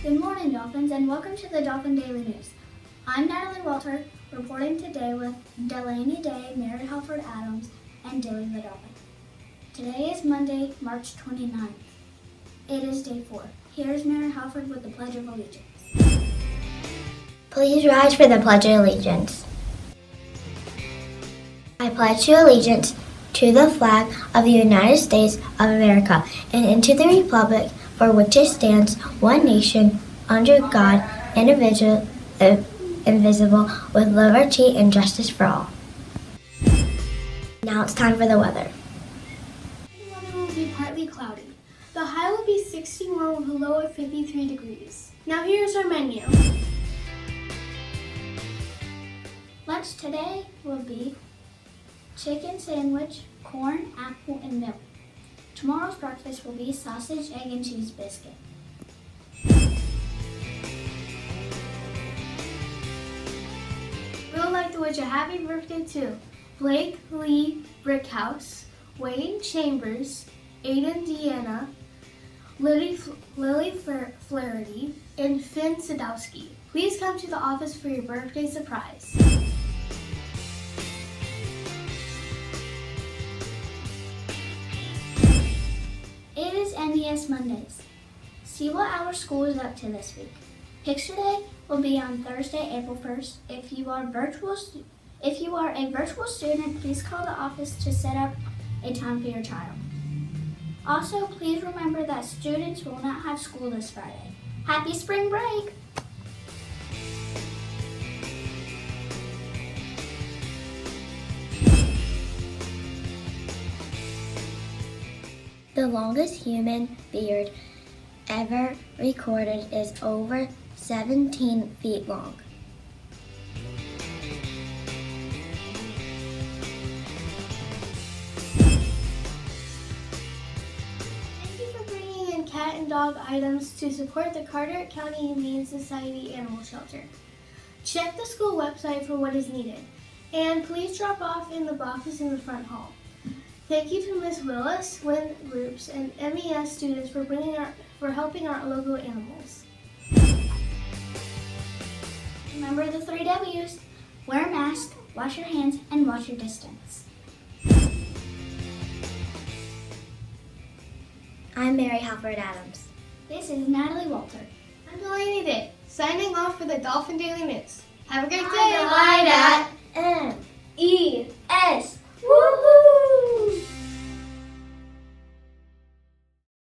Good morning, Dolphins, and welcome to the Dolphin Daily News. I'm Natalie Walter, reporting today with Delaney Day, Mary Halford Adams, and Dilly the Dolphin. Today is Monday, March 29th. It is day four. Here's Mary Halford with the Pledge of Allegiance. Please rise for the Pledge of Allegiance. I pledge to allegiance to the flag of the United States of America and into the republic for which it stands, one nation, under God, individual, uh, invisible, with liberty and justice for all. Now it's time for the weather. The weather will be partly cloudy. The high will be 61 with a low of 53 degrees. Now here's our menu. Lunch today will be chicken sandwich, corn, apple, and milk. Tomorrow's breakfast will be sausage, egg, and cheese biscuit. We would like to wish a happy birthday to Blake Lee Brickhouse, Wayne Chambers, Aiden Deanna, Lily, F- Lily Fla- Flaherty, and Finn Sadowski. Please come to the office for your birthday surprise. NES Mondays. See what our school is up to this week. Picture Day will be on Thursday, April 1st. If you are virtual if you are a virtual student, please call the office to set up a time for your child. Also, please remember that students will not have school this Friday. Happy spring break! The longest human beard ever recorded is over 17 feet long. Thank you for bringing in cat and dog items to support the Carteret County Humane Society Animal Shelter. Check the school website for what is needed, and please drop off in the boxes in the front hall. Thank you to Ms. Willis, Win Groups, and MES students for bringing our for helping our local animals. Remember the three W's wear a mask, wash your hands, and watch your distance. I'm Mary Halford Adams. This is Natalie Walter. I'm Delaney Day, signing off for the Dolphin Daily News. Have a great day. Bye, Dad. M E!